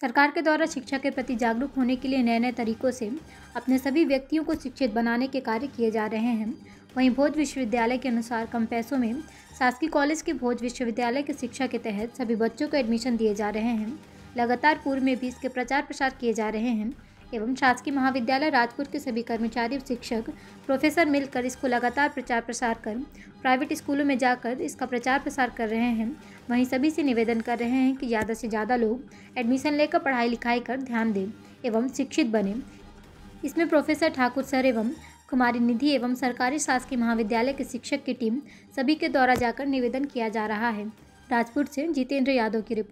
सरकार के द्वारा शिक्षा के प्रति जागरूक होने के लिए नए नए तरीकों से अपने सभी व्यक्तियों को शिक्षित बनाने के कार्य किए जा रहे हैं। वहीं भोज विश्वविद्यालय के अनुसार कम पैसों में शासकीय कॉलेज के भोज विश्वविद्यालय की शिक्षा के तहत सभी बच्चों को एडमिशन दिए जा रहे हैं। लगातार पूर्व में भी इसके प्रचार प्रसार किए जा रहे हैं। एवं शासकीय महाविद्यालय राजपुर के सभी कर्मचारी और शिक्षक, प्रोफेसर मिलकर इसको लगातार प्रचार प्रसार कर प्राइवेट स्कूलों में जाकर इसका प्रचार प्रसार कर रहे हैं। वहीं सभी से निवेदन कर रहे हैं कि ज़्यादा से ज़्यादा लोग एडमिशन लेकर पढ़ाई लिखाई कर ध्यान दें एवं शिक्षित बने। इसमें प्रोफेसर ठाकुर सर एवं कुमारी निधि एवं सरकारी शासकीय महाविद्यालय के शिक्षक की टीम सभी के द्वारा जाकर निवेदन किया जा रहा है। राजपुर से जितेंद्र यादव की रिपोर्ट।